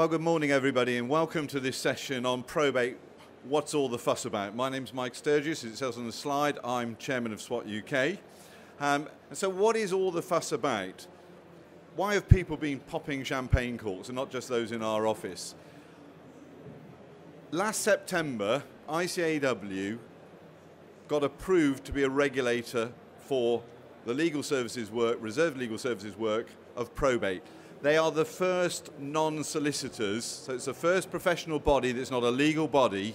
Well, good morning, everybody, and welcome to this session on probate. What's all the fuss about? My name's Mike Sturgess. As it says on the slide, I'm chairman of SWAT UK. Um, and so, what is all the fuss about? Why have people been popping champagne corks, and not just those in our office? Last September, ICAEW got approved to be a regulator for the legal services work, reserved legal services work of probate. They are the first non-solicitors, so it's the first professional body that's not a legal body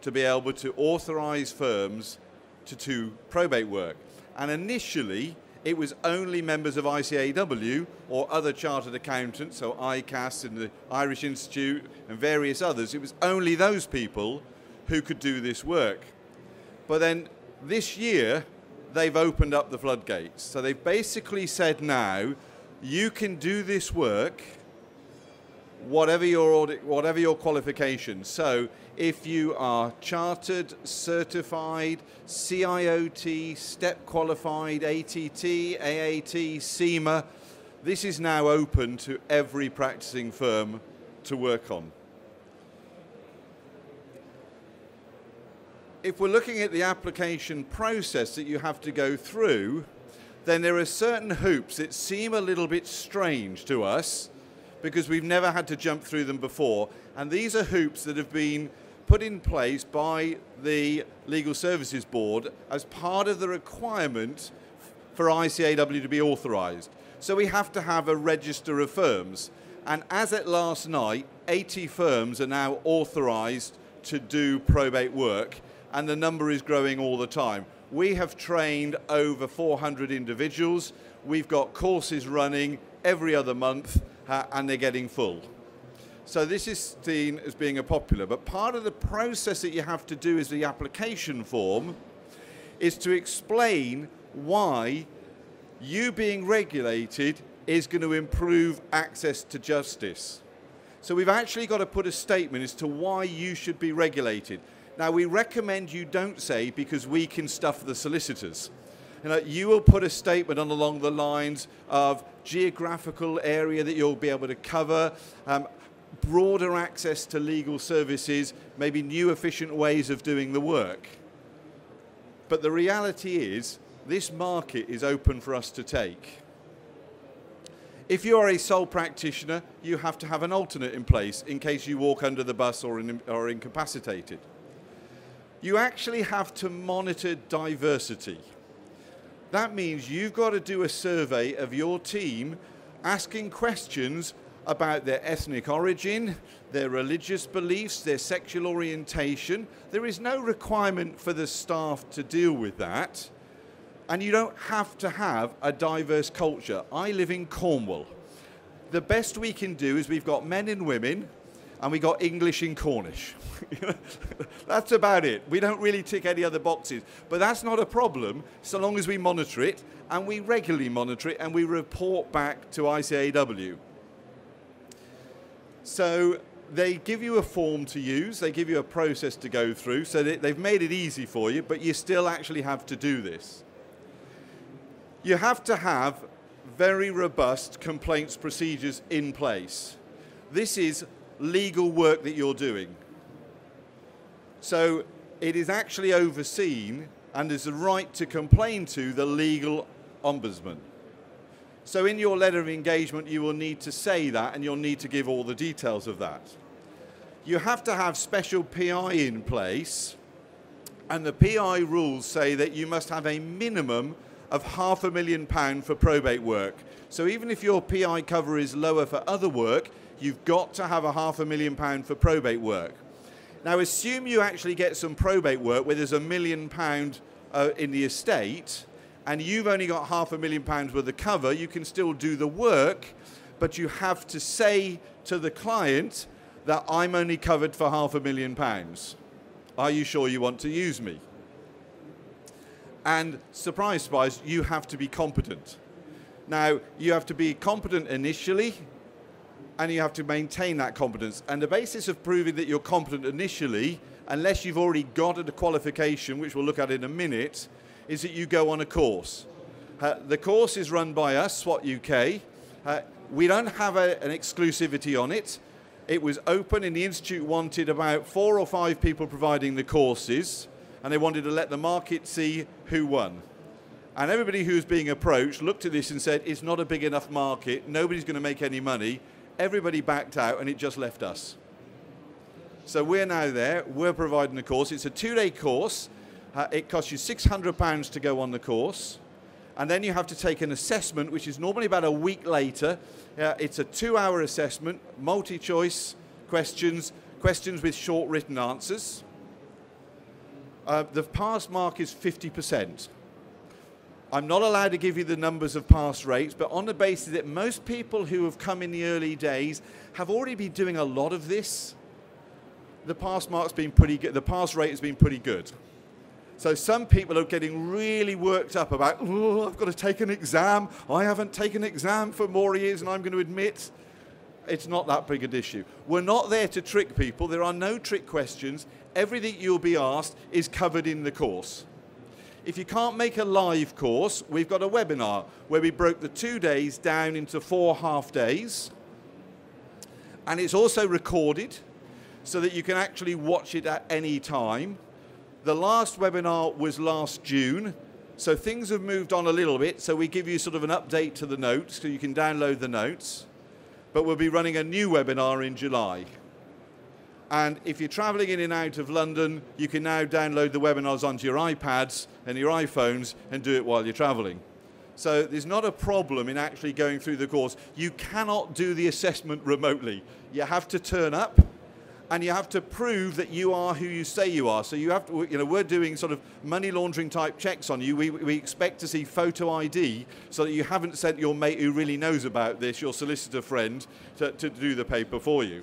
to be able to authorize firms to do probate work. And initially, it was only members of ICAW or other chartered accountants, so ICAS and the Irish Institute and various others. It was only those people who could do this work. But then this year, they've opened up the floodgates. So they've basically said now, you can do this work whatever your audit, whatever your qualifications. So if you are chartered, certified, CIOT, STEP qualified, ATT, AAT, CIMA, this is now open to every practicing firm to work on. If we're looking at the application process that you have to go through, then there are certain hoops that seem a little bit strange to us because we've never had to jump through them before. And these are hoops that have been put in place by the Legal Services Board as part of the requirement for ICAW to be authorised. So we have to have a register of firms. And as at last night, 80 firms are now authorised to do probate work, and the number is growing all the time. We have trained over 400 individuals. We've got courses running every other month, uh, and they're getting full. So this is seen as being a popular, but part of the process that you have to do is the application form is to explain why you being regulated is going to improve access to justice. So we've actually got to put a statement as to why you should be regulated. Now we recommend you don't say because we can stuff the solicitors you, know, you will put a statement on along the lines of geographical area that you'll be able to cover, um, broader access to legal services, maybe new efficient ways of doing the work. But the reality is, this market is open for us to take. If you are a sole practitioner, you have to have an alternate in place in case you walk under the bus or are incapacitated. You actually have to monitor diversity. That means you've got to do a survey of your team asking questions about their ethnic origin, their religious beliefs, their sexual orientation. There is no requirement for the staff to deal with that. And you don't have to have a diverse culture. I live in Cornwall. The best we can do is we've got men and women and we got English in Cornish. that's about it. We don't really tick any other boxes. But that's not a problem so long as we monitor it and we regularly monitor it and we report back to ICAW. So they give you a form to use, they give you a process to go through, so they've made it easy for you, but you still actually have to do this. You have to have very robust complaints procedures in place. This is legal work that you're doing. So it is actually overseen and is the right to complain to the legal ombudsman. So in your letter of engagement, you will need to say that and you'll need to give all the details of that. You have to have special PI in place, and the PI rules say that you must have a minimum of half a million pound for probate work. So even if your PI cover is lower for other work, you've got to have a half a million pound for probate work. Now, assume you actually get some probate work where there's a million pound uh, in the estate, and you've only got half a million pounds worth of cover. You can still do the work, but you have to say to the client that I'm only covered for half a million pounds. Are you sure you want to use me? And surprise, surprise, you have to be competent. Now, you have to be competent initially and you have to maintain that competence. And the basis of proving that you're competent initially, unless you've already got a qualification, which we'll look at in a minute, is that you go on a course. Uh, the course is run by us, SWAT UK. Uh, we don't have a, an exclusivity on it. It was open, and the Institute wanted about four or five people providing the courses, and they wanted to let the market see who won. And everybody who was being approached looked at this and said, It's not a big enough market, nobody's going to make any money. Everybody backed out, and it just left us. So we're now there, we're providing the course. It's a two day course, uh, it costs you £600 to go on the course and then you have to take an assessment, which is normally about a week later. Uh, it's a two-hour assessment, multi-choice questions, questions with short written answers. Uh, the pass mark is 50%. I'm not allowed to give you the numbers of pass rates, but on the basis that most people who have come in the early days have already been doing a lot of this, the pass mark's been pretty good. The pass rate has been pretty good. So some people are getting really worked up about, oh, I've got to take an exam. I haven't taken an exam for more years, and I'm going to admit it's not that big an issue. We're not there to trick people. There are no trick questions. Everything you'll be asked is covered in the course. If you can't make a live course, we've got a webinar where we broke the two days down into four half days. And it's also recorded so that you can actually watch it at any time. The last webinar was last June, so things have moved on a little bit. So we give you sort of an update to the notes so you can download the notes. But we'll be running a new webinar in July. And if you're traveling in and out of London, you can now download the webinars onto your iPads and your iPhones and do it while you're traveling. So there's not a problem in actually going through the course. You cannot do the assessment remotely. You have to turn up and you have to prove that you are who you say you are. So you have to, you know, we're doing sort of money laundering type checks on you. We, we expect to see photo ID so that you haven't sent your mate who really knows about this, your solicitor friend, to, to do the paper for you.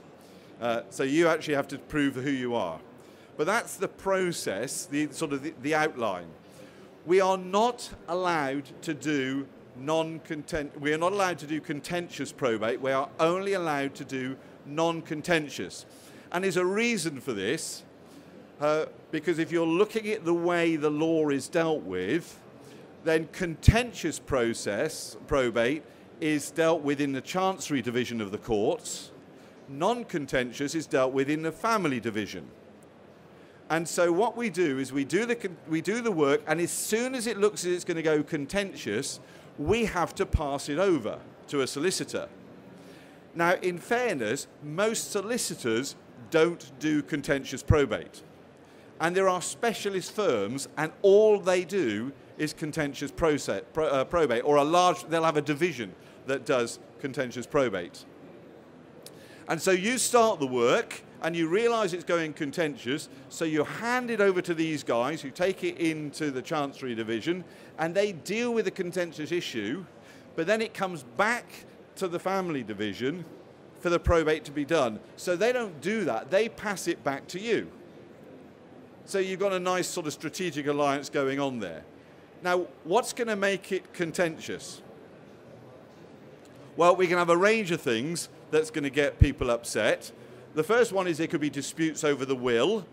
Uh, so you actually have to prove who you are. But that's the process, the sort of the, the outline. We are not allowed to do non-content. We are not allowed to do contentious probate. We are only allowed to do non-contentious. And there's a reason for this, uh, because if you're looking at the way the law is dealt with, then contentious process, probate, is dealt with in the Chancery Division of the courts. Non-contentious is dealt with in the Family Division. And so what we do is we do the, we do the work, and as soon as it looks as it's going to go contentious, we have to pass it over to a solicitor. Now, in fairness, most solicitors don't do contentious probate. And there are specialist firms, and all they do is contentious process, pro, uh, probate, or a large, they'll have a division that does contentious probate. And so you start the work, and you realize it's going contentious, so you hand it over to these guys who take it into the Chancery Division, and they deal with the contentious issue, but then it comes back to the Family Division, for the probate to be done. So they don't do that, they pass it back to you. So you've got a nice sort of strategic alliance going on there. Now, what's going to make it contentious? Well, we can have a range of things that's going to get people upset. The first one is there could be disputes over the will.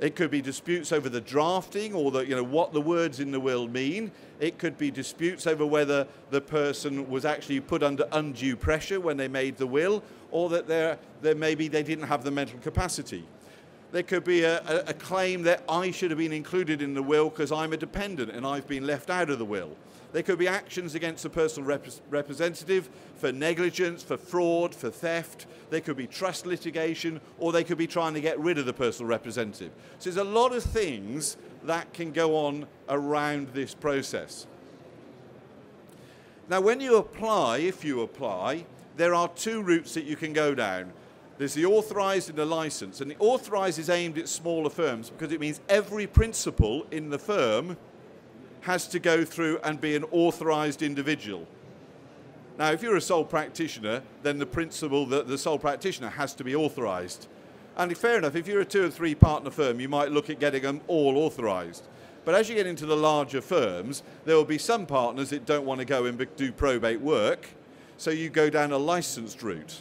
It could be disputes over the drafting or the, you know, what the words in the will mean. It could be disputes over whether the person was actually put under undue pressure when they made the will or that they're, they're maybe they didn't have the mental capacity. There could be a, a, a claim that I should have been included in the will because I'm a dependent and I've been left out of the will. There could be actions against a personal rep representative for negligence, for fraud, for theft. There could be trust litigation, or they could be trying to get rid of the personal representative. So there's a lot of things that can go on around this process. Now, when you apply, if you apply, there are two routes that you can go down. There's the authorized and the license. And the authorized is aimed at smaller firms because it means every principal in the firm has to go through and be an authorized individual. Now, if you're a sole practitioner, then the principal, the, the sole practitioner, has to be authorized. And fair enough, if you're a two or three partner firm, you might look at getting them all authorized. But as you get into the larger firms, there will be some partners that don't want to go and do probate work, so you go down a licensed route.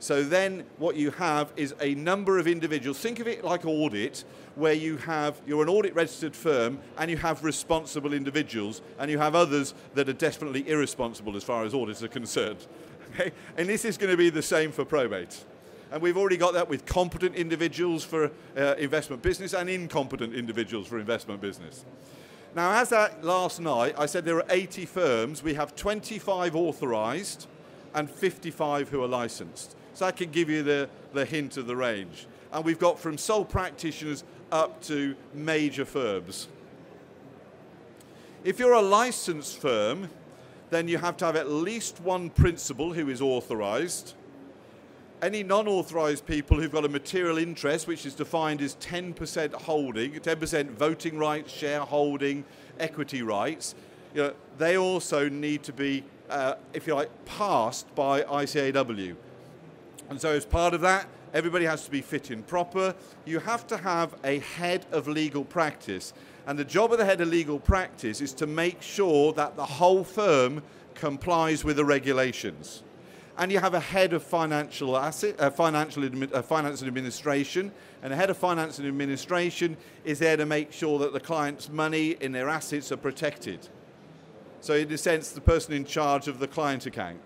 So then what you have is a number of individuals. Think of it like audit, where you have, you're an audit registered firm and you have responsible individuals and you have others that are definitely irresponsible as far as audits are concerned. Okay? And this is going to be the same for probate. And we've already got that with competent individuals for uh, investment business and incompetent individuals for investment business. Now, as at last night, I said there are 80 firms. We have 25 authorized and 55 who are licensed. So I can give you the, the hint of the range. And we've got from sole practitioners up to major firms. If you're a licensed firm, then you have to have at least one principal who is authorized. Any non authorized people who've got a material interest, which is defined as 10% holding, 10% voting rights, shareholding, equity rights, you know, they also need to be, uh, if you like, passed by ICAW. And so, as part of that, everybody has to be fit and proper. You have to have a head of legal practice. And the job of the head of legal practice is to make sure that the whole firm complies with the regulations. And you have a head of financial asset, uh, financial uh, finance and administration, and a head of finance and administration is there to make sure that the client's money in their assets are protected. So, in a sense, the person in charge of the client account.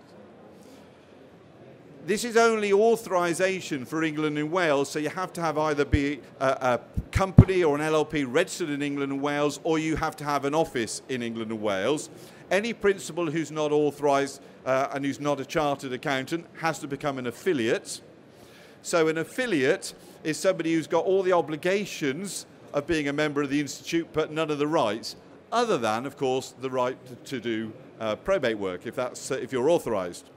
This is only authorization for England and Wales, so you have to have either be a, a, company or an LLP registered in England and Wales, or you have to have an office in England and Wales. Any principal who's not authorized uh, and who's not a chartered accountant has to become an affiliate. So, an affiliate is somebody who's got all the obligations of being a member of the institute, but none of the rights, other than, of course, the right to, to do uh, probate work if that's uh, if you're authorized.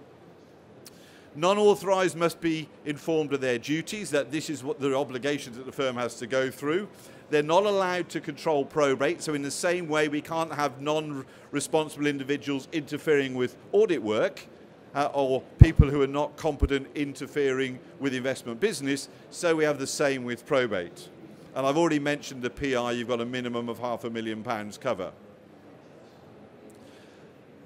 Non-authorised must be informed of their duties, that this is what the obligations that the firm has to go through. They're not allowed to control probate, so in the same way we can't have non-responsible individuals interfering with audit work, uh, or people who are not competent interfering with investment business, so we have the same with probate. And I've already mentioned the PI, you've got a minimum of half a million pounds cover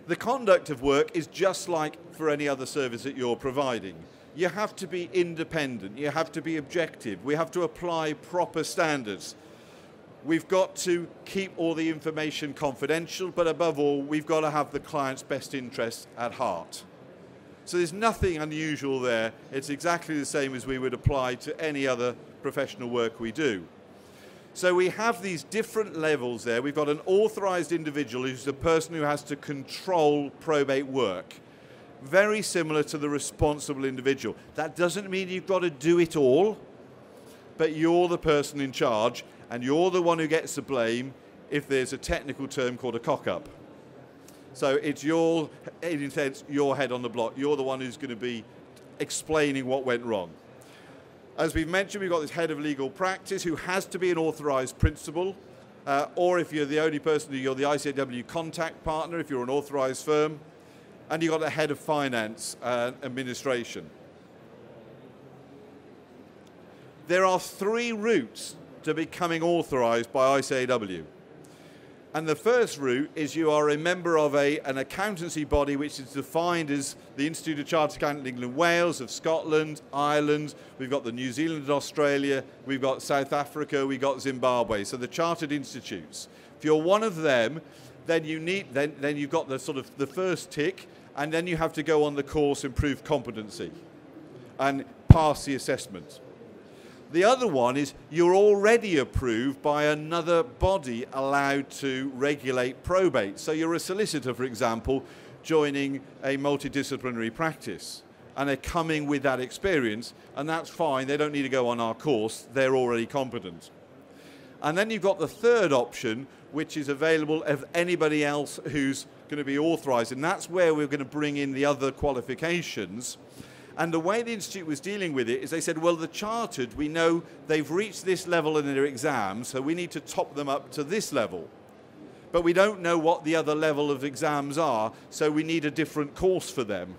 the conduct of work is just like for any other service that you're providing. You have to be independent, you have to be objective, we have to apply proper standards. We've got to keep all the information confidential, but above all, we've got to have the client's best interests at heart. So there's nothing unusual there. It's exactly the same as we would apply to any other professional work we do. So we have these different levels there. We've got an authorized individual who's the person who has to control probate work. Very similar to the responsible individual. That doesn't mean you've got to do it all, but you're the person in charge and you're the one who gets the blame if there's a technical term called a cock up. So it's your, in a sense, your head on the block. You're the one who's going to be explaining what went wrong. As we've mentioned, we've got this head of legal practice who has to be an authorized principal, uh, or if you're the only person, you're the ICAW contact partner if you're an authorized firm, and you've got a head of finance and administration. There are three routes to becoming authorized by ICAW. And the first route is you are a member of a, an accountancy body which is defined as the Institute of Chartered Accountants in England Wales, of Scotland, Ireland, we've got the New Zealand and Australia, we've got South Africa, we've got Zimbabwe. So the chartered institutes. If you're one of them, then you need then, then you've got the sort of the first tick, and then you have to go on the course improve competency and pass the assessment. The other one is you're already approved by another body allowed to regulate probate. So you're a solicitor, for example, joining a multidisciplinary practice and they're coming with that experience, and that's fine. They don't need to go on our course, they're already competent. And then you've got the third option, which is available of anybody else who's going to be authorized, and that's where we're going to bring in the other qualifications. And the way the Institute was dealing with it is they said, well, the chartered, we know they've reached this level in their exams, so we need to top them up to this level. But we don't know what the other level of exams are, so we need a different course for them.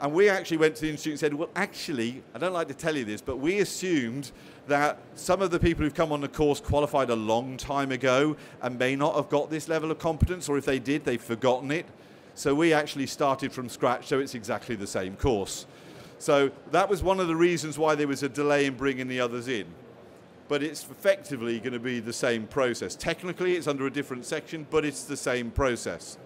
And we actually went to the Institute and said, well, actually, I don't like to tell you this, but we assumed that some of the people who've come on the course qualified a long time ago and may not have got this level of competence, or if they did, they've forgotten it. So we actually started from scratch, so it's exactly the same course. So that was one of the reasons why there was a delay in bringing the others in. But it's effectively going to be the same process. Technically, it's under a different section, but it's the same process.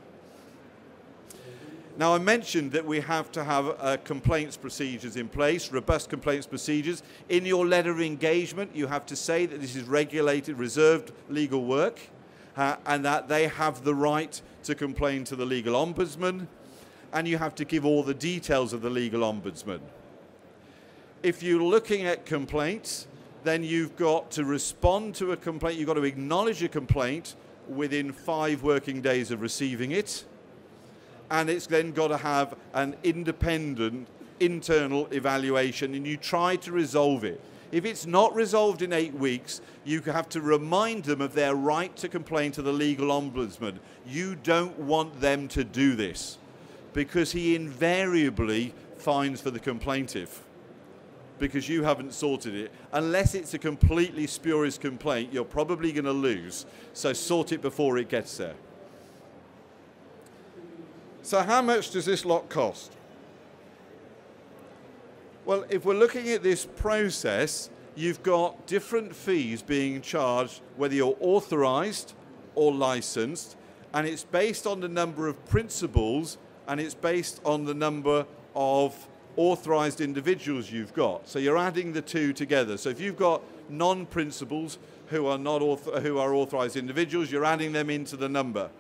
Now, I mentioned that we have to have uh, complaints procedures in place, robust complaints procedures. In your letter of engagement, you have to say that this is regulated, reserved legal work, uh, and that they have the right to complain to the legal ombudsman, and you have to give all the details of the legal ombudsman. If you're looking at complaints, then you've got to respond to a complaint, you've got to acknowledge a complaint within five working days of receiving it, and it's then got to have an independent internal evaluation, and you try to resolve it. If it's not resolved in eight weeks, you have to remind them of their right to complain to the legal ombudsman. You don't want them to do this because he invariably fines for the complainant because you haven't sorted it. Unless it's a completely spurious complaint, you're probably going to lose. So sort it before it gets there. So how much does this lot cost? Well, if we're looking at this process, you've got different fees being charged, whether you're authorized or licensed, and it's based on the number of principals and it's based on the number of authorized individuals you've got. So you're adding the two together. So if you've got non-principals who are not who are authorized individuals, you're adding them into the number.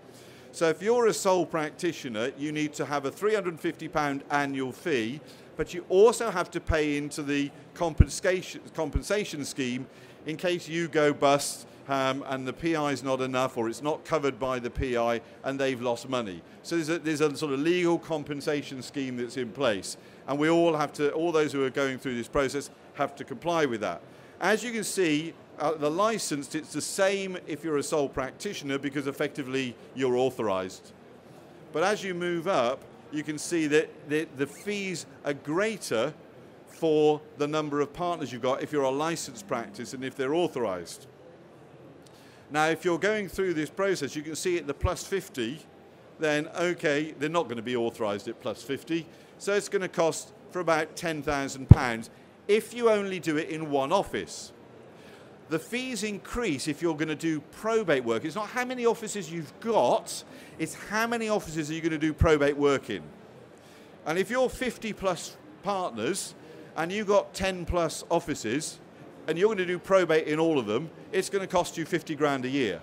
So if you're a sole practitioner, you need to have a 350 pound annual fee, but you also have to pay into the compensation compensation scheme in case you go bust um, and the PI is not enough or it's not covered by the PI and they've lost money. So there's a, there's a sort of legal compensation scheme that's in place and we all have to, all those who are going through this process have to comply with that. As you can see, uh, the licensed, it's the same if you're a sole practitioner because effectively you're authorized. But as you move up, you can see that the, the fees are greater for the number of partners you've got if you're a licensed practice and if they're authorized. Now, if you're going through this process, you can see at the plus 50, then okay, they're not going to be authorized at plus 50. So it's going to cost for about £10,000 if you only do it in one office. The fees increase if you're going to do probate work. It's not how many offices you've got, it's how many offices are you going to do probate work in. And if you're 50 plus partners and you've got 10 plus offices and you're going to do probate in all of them, it's going to cost you 50 grand a year.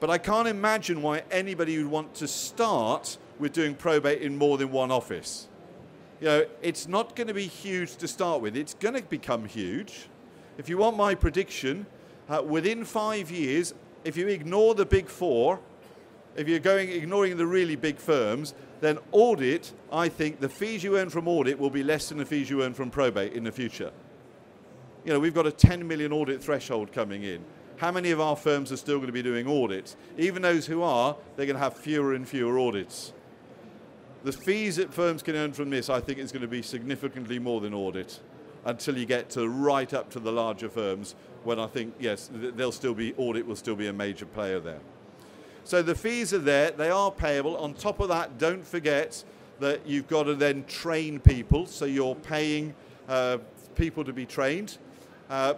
But I can't imagine why anybody would want to start with doing probate in more than one office. You know, it's not going to be huge to start with. It's going to become huge. If you want my prediction, uh, within five years, if you ignore the big four, if you're going ignoring the really big firms, then audit, I think the fees you earn from audit will be less than the fees you earn from probate in the future. You know, we've got a 10 million audit threshold coming in. How many of our firms are still going to be doing audits? Even those who are, they're going to have fewer and fewer audits the fees that firms can earn from this, I think, is going to be significantly more than audit until you get to right up to the larger firms when I think, yes, they'll still be, audit will still be a major player there. So the fees are there, they are payable. On top of that, don't forget that you've got to then train people, so you're paying uh, people to be trained. Uh,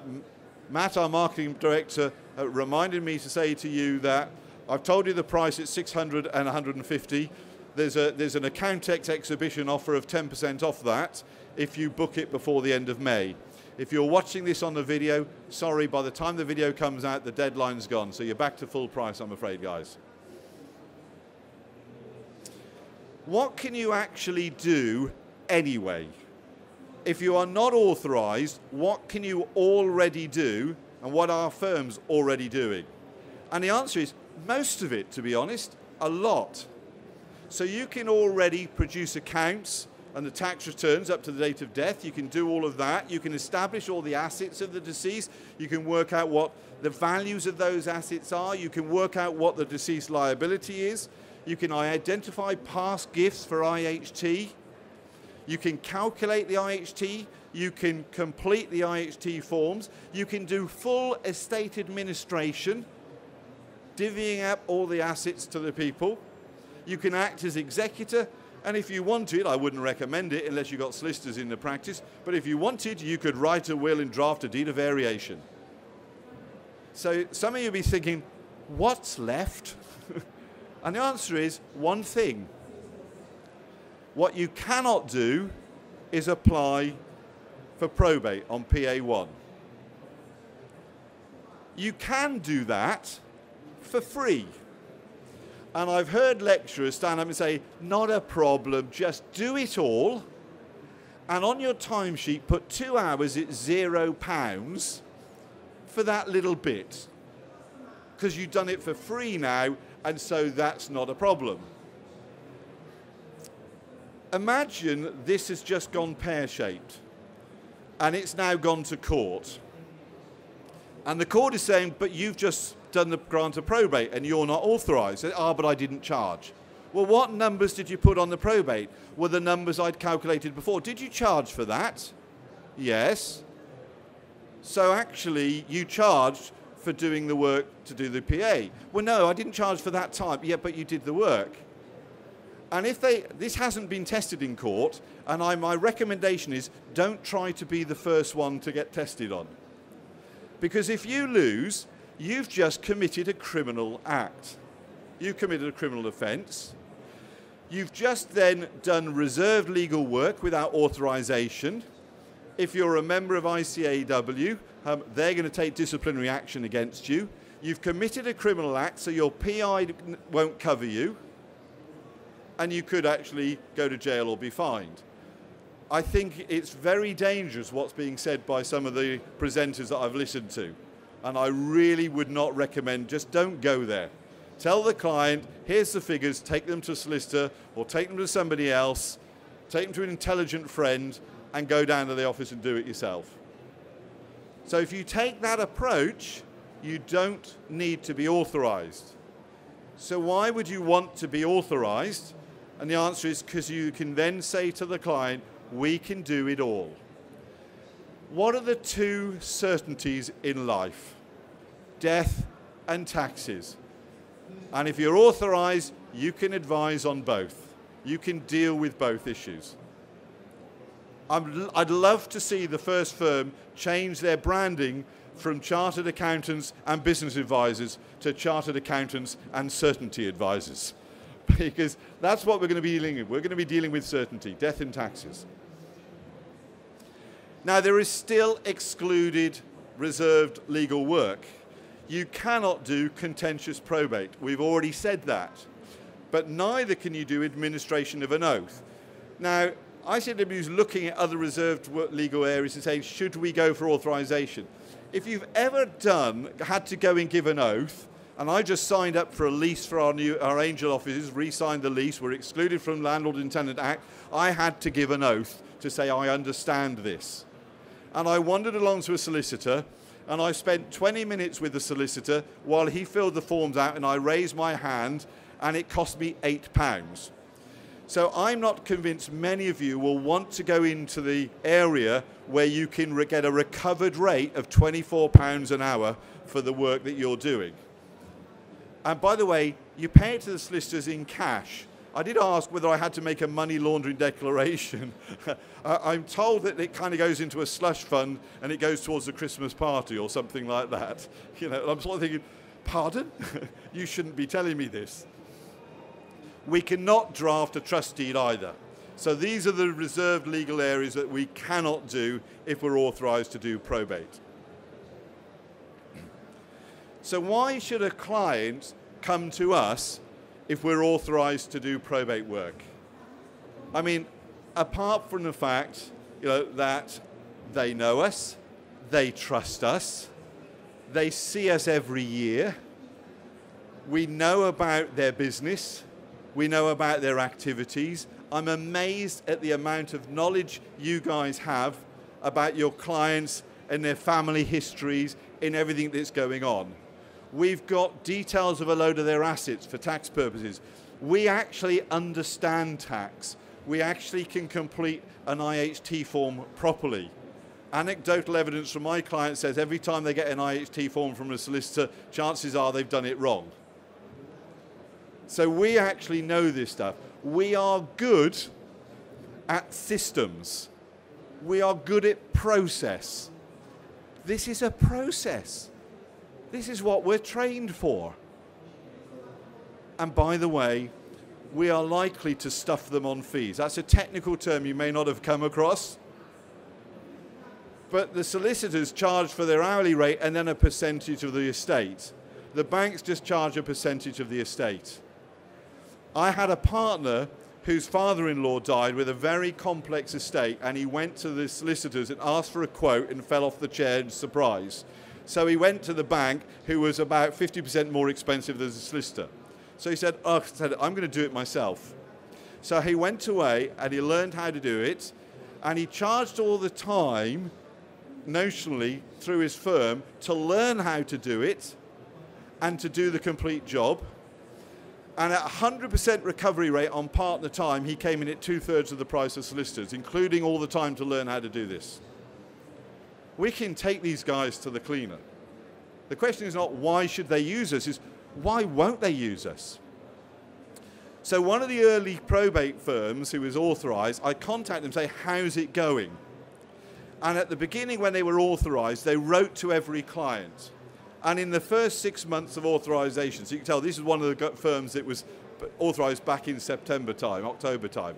Matt, our marketing director, uh, reminded me to say to you that I've told you the price is 600 and 150 there's, a, there's an Accountex exhibition offer of 10% off that if you book it before the end of May. If you're watching this on the video, sorry, by the time the video comes out, the deadline's gone. So you're back to full price, I'm afraid, guys. What can you actually do anyway? If you are not authorized, what can you already do and what are firms already doing? And the answer is most of it, to be honest, a lot. So you can already produce accounts and the tax returns up to the date of death. You can do all of that. You can establish all the assets of the deceased. You can work out what the values of those assets are. You can work out what the deceased liability is. You can identify past gifts for IHT. You can calculate the IHT. You can complete the IHT forms. You can do full estate administration, divvying up all the assets to the people. You can act as executor, and if you wanted, I wouldn't recommend it unless you got solicitors in the practice, but if you wanted, you could write a will and draft a deed of variation. So some of you will be thinking, what's left? and the answer is one thing What you cannot do is apply for probate on PA1. You can do that for free. And I've heard lecturers stand up and say, not a problem, just do it all. And on your timesheet, put two hours at zero pounds for that little bit. Because you've done it for free now, and so that's not a problem. Imagine this has just gone pear shaped and it's now gone to court. And the court is saying, but you've just done the grant of probate and you're not authorised. Ah, oh, but I didn't charge. Well, what numbers did you put on the probate? Were the numbers I'd calculated before. Did you charge for that? Yes. So actually, you charged for doing the work to do the PA. Well, no, I didn't charge for that time. Yeah, but you did the work. And if they, this hasn't been tested in court, and I, my recommendation is don't try to be the first one to get tested on. Because if you lose, you've just committed a criminal act. you've committed a criminal offence. You've just then done reserved legal work without authorisation. If you're a member of ICAW, um, they're going to take disciplinary action against you. You've committed a criminal act, so your PI won't cover you and you could actually go to jail or be fined. I think it's very dangerous what's being said by some of the presenters that I've listened to. And I really would not recommend, just don't go there. Tell the client, here's the figures, take them to a solicitor or take them to somebody else, take them to an intelligent friend, and go down to the office and do it yourself. So if you take that approach, you don't need to be authorized. So why would you want to be authorized? And the answer is because you can then say to the client, we can do it all. What are the two certainties in life? Death and taxes. And if you're authorized, you can advise on both. You can deal with both issues. i would love to see the first firm change their branding from chartered accountants and business advisors to chartered accountants and certainty advisors. because that's what we're going to be dealing with. We're going to be dealing with certainty, death in taxes. Now, there is still excluded reserved legal work. You cannot do contentious probate. We've already said that. But neither can you do administration of an oath. Now, ICW is looking at other reserved legal areas and saying, should we go for authorization? If you've ever done, had to go and give an oath, and I just signed up for a lease for our new our angel offices, re-signed the lease, we're excluded from Landlord and Tenant Act. I had to give an oath to say I understand this. And I wandered along to a solicitor and I spent 20 minutes with the solicitor while he filled the forms out and I raised my hand and it cost me eight pounds. So I'm not convinced many of you will want to go into the area where you can get a recovered rate of 24 pounds an hour for the work that you're doing. And by the way, you pay it to the solicitors in cash. I did ask whether I had to make a money laundering declaration. I'm told that it kind of goes into a slush fund and it goes towards the Christmas party or something like that. You know, I'm sort of thinking, pardon? you shouldn't be telling me this. We cannot draft a trust deed either. So these are the reserved legal areas that we cannot do if we're authorized to do probate. So why should a client come to us if we're authorized to do probate work? I mean, apart from the fact you know, that they know us, they trust us, they see us every year, we know about their business, we know about their activities. I'm amazed at the amount of knowledge you guys have about your clients and their family histories in everything that's going on. We've got details of a load of their assets for tax purposes. We actually understand tax. We actually can complete an IHT form properly. Anecdotal evidence from my client says every time they get an IHT form from a solicitor, chances are they've done it wrong. So we actually know this stuff. We are good at systems. We are good at process. This is a process. This is what we're trained for. And by the way, we are likely to stuff them on fees. That's a technical term you may not have come across. But the solicitors charge for their hourly rate and then a percentage of the estate. The banks just charge a percentage of the estate. I had a partner whose father in law died with a very complex estate, and he went to the solicitors and asked for a quote and fell off the chair in surprise. So he went to the bank, who was about 50% more expensive than the solicitor. So he said, oh, said, I'm going to do it myself. So he went away and he learned how to do it, and he charged all the time, notionally, through his firm to learn how to do it and to do the complete job. And at 100% recovery rate on partner time, he came in at two thirds of the price of solicitors, including all the time to learn how to do this. We can take these guys to the cleaner. The question is not why should they use us, is why won't they use us? So one of the early probate firms who was authorized, I contacted them and say, how's it going? And at the beginning when they were authorized, they wrote to every client. And in the first six months of authorization, so you can tell this is one of the firms that was authorized back in September time, October time.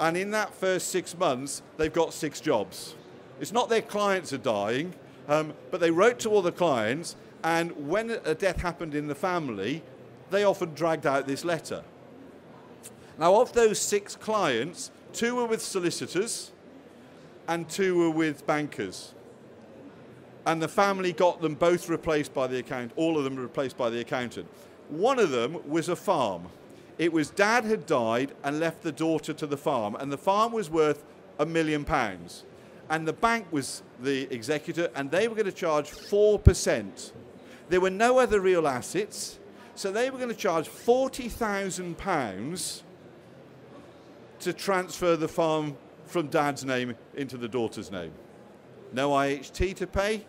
And in that first six months, they've got six jobs. It's not their clients are dying, um, but they wrote to all the clients, and when a death happened in the family, they often dragged out this letter. Now, of those six clients, two were with solicitors and two were with bankers and the family got them both replaced by the account, all of them replaced by the accountant. One of them was a farm. It was dad had died and left the daughter to the farm, and the farm was worth a million pounds. And the bank was the executor, and they were going to charge 4%. There were no other real assets, so they were going to charge £40,000 to transfer the farm from dad's name into the daughter's name. No IHT to pay,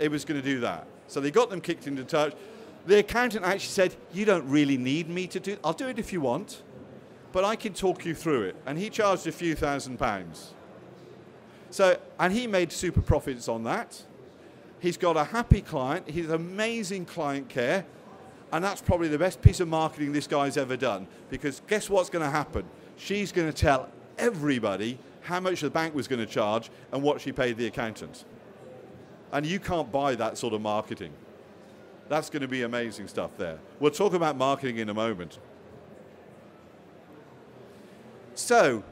it was going to do that. So they got them kicked into touch. The accountant actually said, You don't really need me to do it. I'll do it if you want, but I can talk you through it. And he charged a few thousand pounds. So, and he made super profits on that. He's got a happy client. He's amazing client care. And that's probably the best piece of marketing this guy's ever done. Because guess what's going to happen? She's going to tell everybody how much the bank was going to charge and what she paid the accountant. And you can't buy that sort of marketing. That's going to be amazing stuff there. We'll talk about marketing in a moment. So,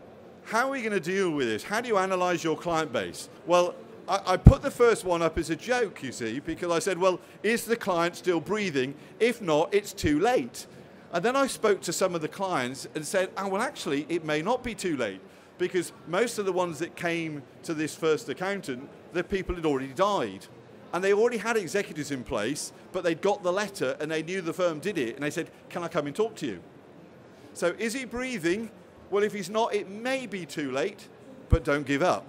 how are we going to deal with this? How do you analyze your client base? Well, I, I, put the first one up as a joke, you see, because I said, well, is the client still breathing? If not, it's too late. And then I spoke to some of the clients and said, oh, well, actually, it may not be too late because most of the ones that came to this first accountant the people had already died. And they already had executives in place, but they'd got the letter and they knew the firm did it. And they said, Can I come and talk to you? So is he breathing? Well, if he's not, it may be too late, but don't give up.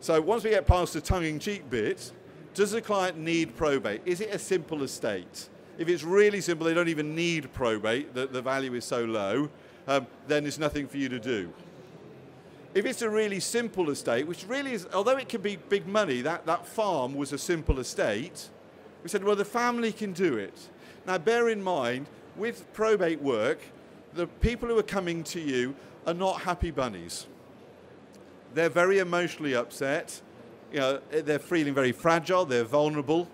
So once we get past the tongue in cheek bit, does the client need probate? Is it a simple estate? If it's really simple, they don't even need probate, the, the value is so low, um, then there's nothing for you to do. If it's a really simple estate, which really is, although it can be big money, that, that farm was a simple estate, we said, well, the family can do it. Now, bear in mind, with probate work, the people who are coming to you are not happy bunnies. They're very emotionally upset. You know, they're feeling very fragile. They're vulnerable.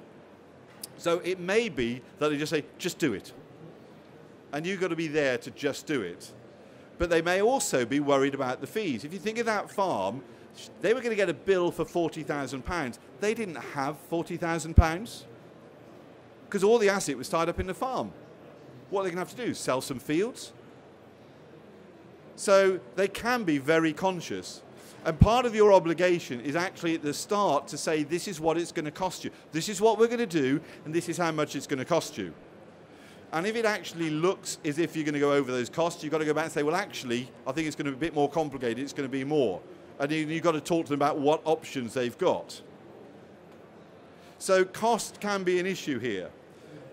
So it may be that they just say, just do it. And you've got to be there to just do it but they may also be worried about the fees. If you think of that farm, they were going to get a bill for £40,000. They didn't have £40,000 because all the asset was tied up in the farm. What are they going to have to do? Sell some fields? So they can be very conscious. And part of your obligation is actually at the start to say, this is what it's going to cost you. This is what we're going to do, and this is how much it's going to cost you. And if it actually looks as if you're going to go over those costs, you've got to go back and say, well, actually, I think it's going to be a bit more complicated. It's going to be more. And you've got to talk to them about what options they've got. So cost can be an issue here.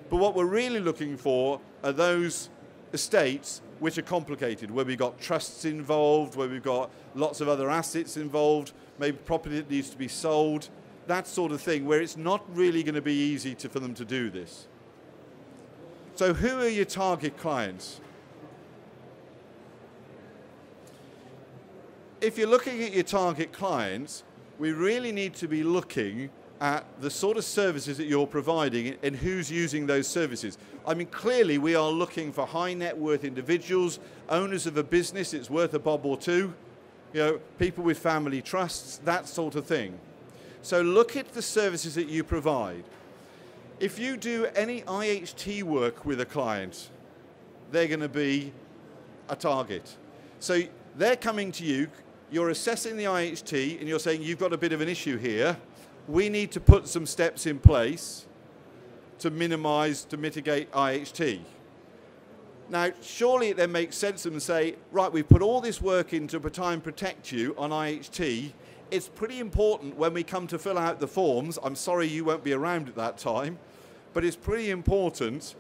But what we're really looking for are those estates which are complicated, where we've got trusts involved, where we've got lots of other assets involved, maybe property that needs to be sold, that sort of thing, where it's not really going to be easy to, for them to do this. So who are your target clients? If you're looking at your target clients, we really need to be looking at the sort of services that you're providing and who's using those services. I mean, clearly we are looking for high net worth individuals, owners of a business, it's worth a bob or two, you know, people with family trusts, that sort of thing. So look at the services that you provide. If you do any IHT work with a client, they're going to be a target. So they're coming to you, you're assessing the IHT, and you're saying you've got a bit of an issue here. We need to put some steps in place to minimize, to mitigate IHT. Now, surely it then makes sense to them to say, right, we've put all this work into try and protect you on IHT. It's pretty important when we come to fill out the forms. I'm sorry you won't be around at that time but it's pretty important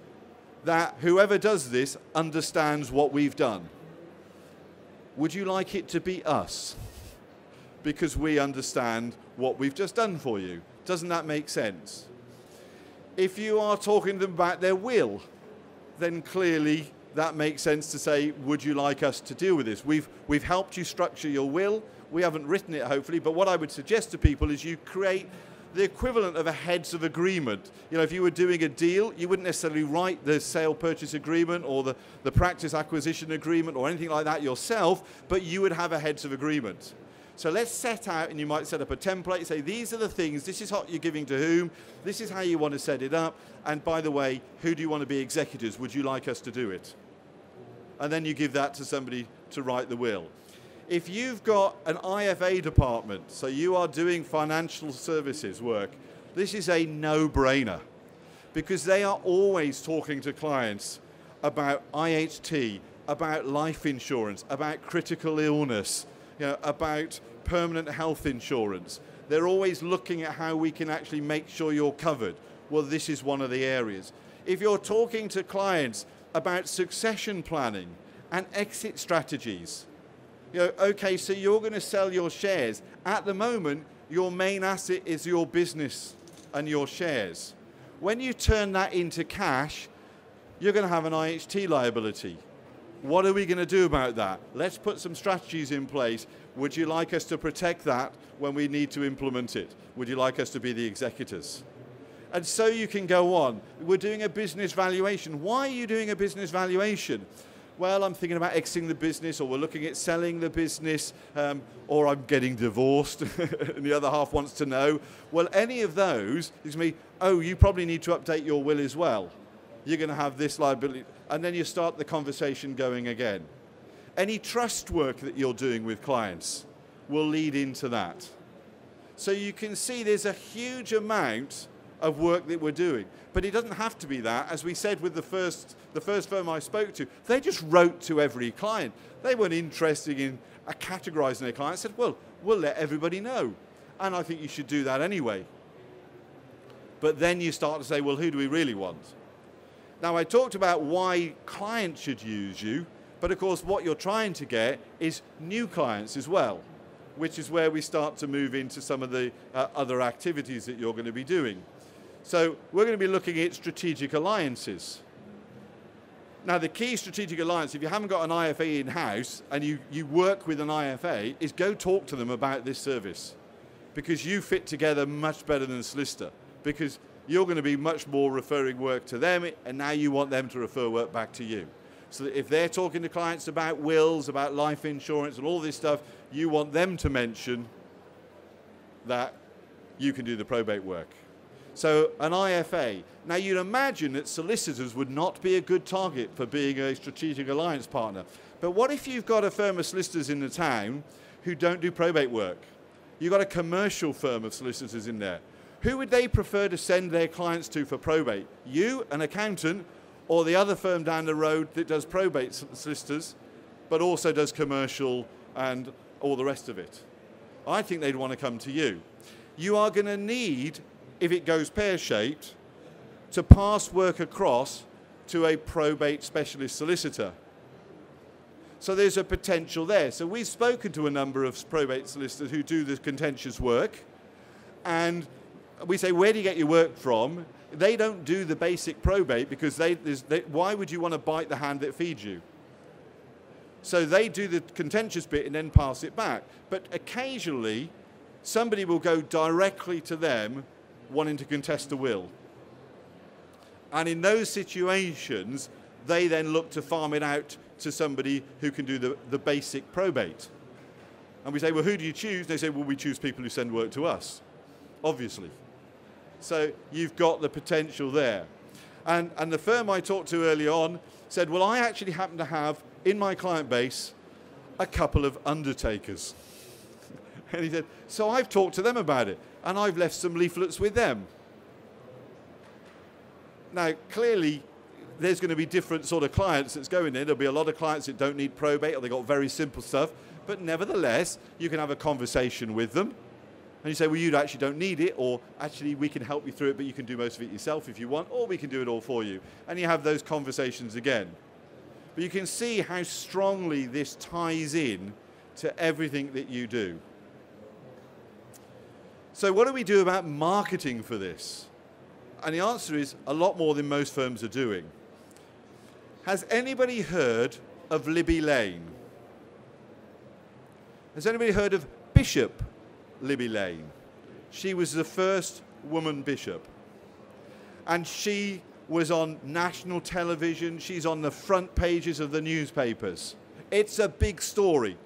that whoever does this understands what we've done. Would you like it to be us? Because we understand what we've just done for you. Doesn't that make sense? If you are talking to them about their will, then clearly that makes sense to say, would you like us to deal with this? We've, we've helped you structure your will. We haven't written it, hopefully, but what I would suggest to people is you create the equivalent of a heads of agreement. You know, if you were doing a deal, you wouldn't necessarily write the sale purchase agreement or the, the practice acquisition agreement or anything like that yourself, but you would have a heads of agreement. So let's set out, and you might set up a template, say, these are the things, this is what you're giving to whom, this is how you want to set it up, and by the way, who do you want to be executors? Would you like us to do it? And then you give that to somebody to write the will if you've got an IFA department, so you are doing financial services work, this is a no-brainer because they are always talking to clients about IHT, about life insurance, about critical illness, you know, about permanent health insurance. They're always looking at how we can actually make sure you're covered. Well, this is one of the areas. If you're talking to clients about succession planning and exit strategies, you know, okay, so you're going to sell your shares. At the moment, your main asset is your business and your shares. When you turn that into cash, you're going to have an IHT liability. What are we going to do about that? Let's put some strategies in place. Would you like us to protect that when we need to implement it? Would you like us to be the executors? And so you can go on. We're doing a business valuation. Why are you doing a business valuation? well, I'm thinking about exiting the business, or we're looking at selling the business, um, or I'm getting divorced, and the other half wants to know. Well, any of those is me, oh, you probably need to update your will as well. You're going to have this liability. And then you start the conversation going again. Any trust work that you're doing with clients will lead into that. So you can see there's a huge amount of work that we're doing. But it doesn't have to be that. As we said with the first, the first firm I spoke to, they just wrote to every client. They weren't interested in categorizing their clients. Said, well, we'll let everybody know. And I think you should do that anyway. But then you start to say, well, who do we really want? Now, I talked about why clients should use you, but of course, what you're trying to get is new clients as well, which is where we start to move into some of the uh, other activities that you're going to be doing. So we're going to be looking at strategic alliances. Now, the key strategic alliance, if you haven't got an IFA in-house and you, you work with an IFA, is go talk to them about this service because you fit together much better than a solicitor because you're going to be much more referring work to them and now you want them to refer work back to you. So that if they're talking to clients about wills, about life insurance and all this stuff, you want them to mention that you can do the probate work. So an IFA. Now you'd imagine that solicitors would not be a good target for being a strategic alliance partner. But what if you've got a firm of solicitors in the town who don't do probate work? You've got a commercial firm of solicitors in there. Who would they prefer to send their clients to for probate? You, an accountant, or the other firm down the road that does probate solicitors, but also does commercial and all the rest of it? I think they'd want to come to you. You are going to need if it goes pear-shaped, to pass work across to a probate specialist solicitor. So there's a potential there. So we've spoken to a number of probate solicitors who do this contentious work, and we say, where do you get your work from? They don't do the basic probate because they, they why would you want to bite the hand that feeds you? So they do the contentious bit and then pass it back. But occasionally, somebody will go directly to them wanting to contest a will. And in those situations, they then look to farm it out to somebody who can do the, the basic probate. And we say, well, who do you choose? They say, well, we choose people who send work to us, obviously. So you've got the potential there. And, and the firm I talked to early on said, well, I actually happen to have in my client base a couple of undertakers. and he said, so I've talked to them about it and I've left some leaflets with them. Now, clearly, there's going to be different sort of clients that's going in. There'll be a lot of clients that don't need probate or they've got very simple stuff. But nevertheless, you can have a conversation with them. And you say, well, you actually don't need it, or actually, we can help you through it, but you can do most of it yourself if you want, or we can do it all for you. And you have those conversations again. But you can see how strongly this ties in to everything that you do. So, what do we do about marketing for this? And the answer is a lot more than most firms are doing. Has anybody heard of Libby Lane? Has anybody heard of Bishop Libby Lane? She was the first woman bishop. And she was on national television. She's on the front pages of the newspapers. It's a big story.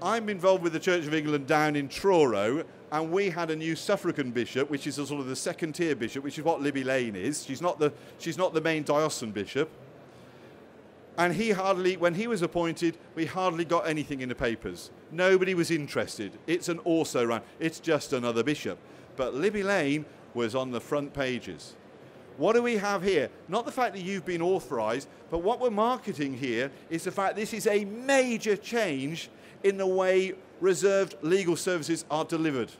I'm involved with the Church of England down in Truro, and we had a new suffragan bishop, which is a sort of the second tier bishop, which is what Libby Lane is. She's not the, she's not the main diocesan bishop. And he hardly, when he was appointed, we hardly got anything in the papers. Nobody was interested. It's an also ran. It's just another bishop. But Libby Lane was on the front pages. What do we have here? Not the fact that you've been authorized, but what we're marketing here is the fact this is a major change in the way reserved legal services are delivered.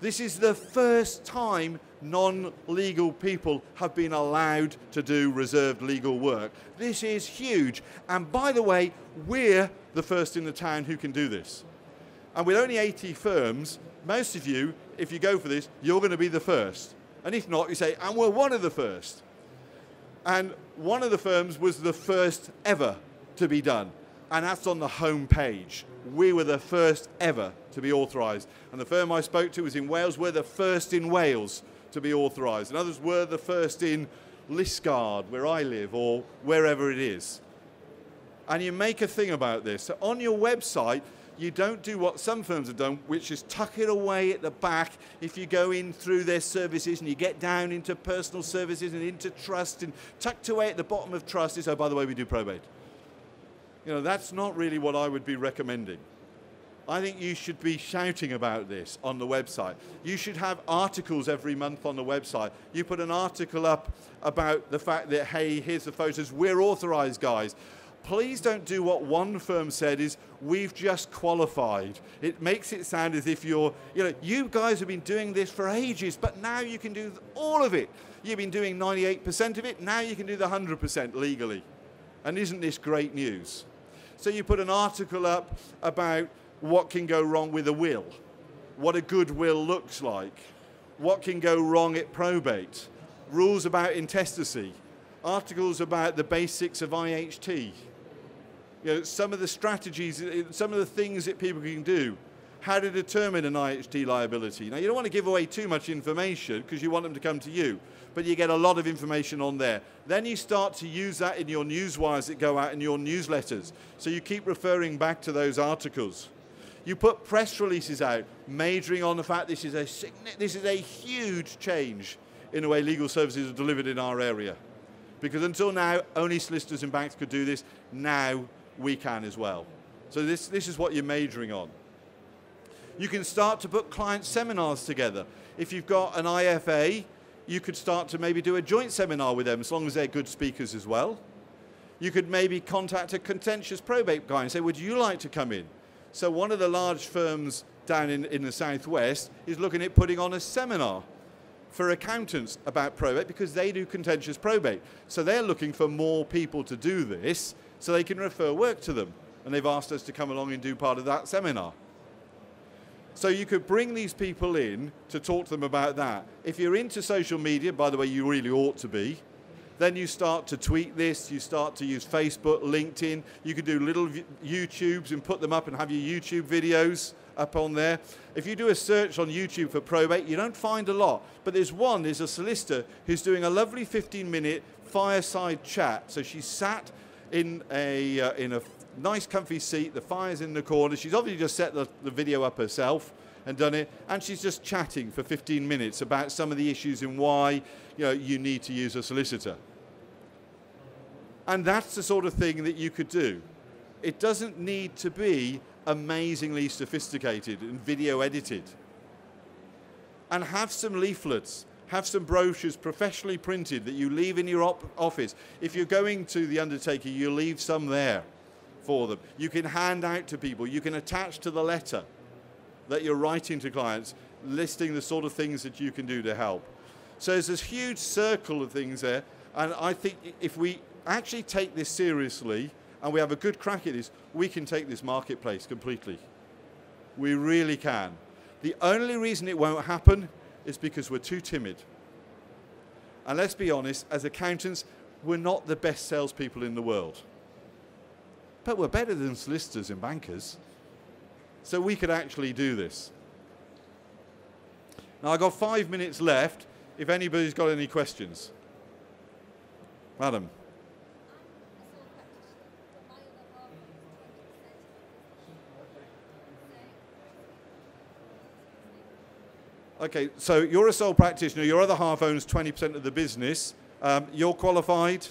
This is the first time non legal people have been allowed to do reserved legal work. This is huge. And by the way, we're the first in the town who can do this. And with only 80 firms, most of you, if you go for this, you're going to be the first. And if not, you say, and we're one of the first. And one of the firms was the first ever to be done. And that's on the home page. We were the first ever to be authorised. And the firm I spoke to was in Wales. We're the first in Wales to be authorised. And others were the first in Liskeard, where I live, or wherever it is. And you make a thing about this. So on your website, you don't do what some firms have done, which is tuck it away at the back. If you go in through their services and you get down into personal services and into trust and tucked away at the bottom of trust is, oh, by the way, we do probate. You know, that's not really what I would be recommending. I think you should be shouting about this on the website. You should have articles every month on the website. You put an article up about the fact that, hey, here's the photos, we're authorized, guys please don't do what one firm said is we've just qualified. It makes it sound as if you're, you know, you guys have been doing this for ages, but now you can do all of it. You've been doing 98% of it, now you can do the 100% legally. And isn't this great news? So you put an article up about what can go wrong with a will, what a good will looks like, what can go wrong at probate, rules about intestacy, articles about the basics of IHT, you know, some of the strategies, some of the things that people can do, how to determine an IHT liability. Now, you don't want to give away too much information because you want them to come to you, but you get a lot of information on there. Then you start to use that in your news wires that go out in your newsletters. So you keep referring back to those articles. You put press releases out, majoring on the fact this is a, this is a huge change in the way legal services are delivered in our area. Because until now, only solicitors and banks could do this. Now, we can as well. So this, this is what you're majoring on. You can start to put client seminars together. If you've got an IFA, you could start to maybe do a joint seminar with them as long as they're good speakers as well. You could maybe contact a contentious probate guy and say, would you like to come in? So one of the large firms down in, in the southwest is looking at putting on a seminar for accountants about probate because they do contentious probate. So they're looking for more people to do this so they can refer work to them. And they've asked us to come along and do part of that seminar. So you could bring these people in to talk to them about that. If you're into social media, by the way, you really ought to be, Then you start to tweet this, you start to use Facebook, LinkedIn. You could do little YouTubes and put them up and have your YouTube videos up on there. If you do a search on YouTube for probate, you don't find a lot. But there's one, there's a solicitor who's doing a lovely 15 minute fireside chat. So she sat in a, uh, in a nice comfy seat, the fire's in the corner. She's obviously just set the, the video up herself and done it, and she's just chatting for 15 minutes about some of the issues and why you, know, you need to use a solicitor. And that's the sort of thing that you could do. It doesn't need to be amazingly sophisticated and video edited. And have some leaflets, have some brochures professionally printed that you leave in your op- office. If you're going to the undertaker, you leave some there for them. You can hand out to people, you can attach to the letter that you're writing to clients, listing the sort of things that you can do to help. So there's this huge circle of things there, and I think if we actually take this seriously and we have a good crack at this, we can take this marketplace completely. We really can. The only reason it won't happen is because we're too timid. And let's be honest, as accountants, we're not the best salespeople in the world. But we're better than solicitors and bankers. So we could actually do this. Now I've got five minutes left if anybody's got any questions. Madam. Okay, so you're a sole practitioner, your other half owns 20% of the business. Um, you're qualified,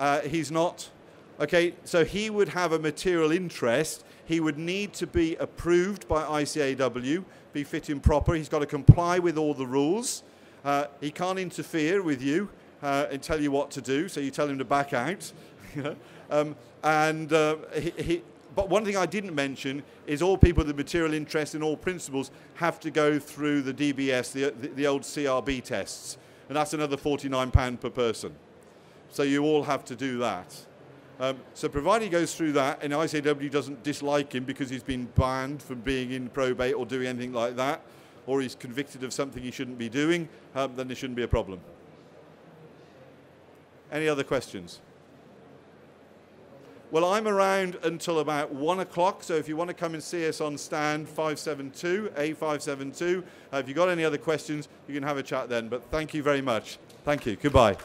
uh, he's not. Okay, so he would have a material interest he would need to be approved by ICAEW, be fit and proper. He's got to comply with all the rules. Uh, he can't interfere with you uh, and tell you what to do, so you tell him to back out. um, and uh, he, he, but one thing I didn't mention is all people with material interest in all principals have to go through the DBS, the, the, the old CRB tests, and that's another £49 per person. So you all have to do that. Um, so provided he goes through that and ICAEW doesn't dislike him because he's been banned from being in probate or doing anything like that, or he's convicted of something he shouldn't be doing, um, then there shouldn't be a problem. Any other questions? Well, I'm around until about one o'clock, so if you want to come and see us on stand 572, A572, uh, if you've got any other questions, you can have a chat then. But thank you very much. Thank you. Goodbye.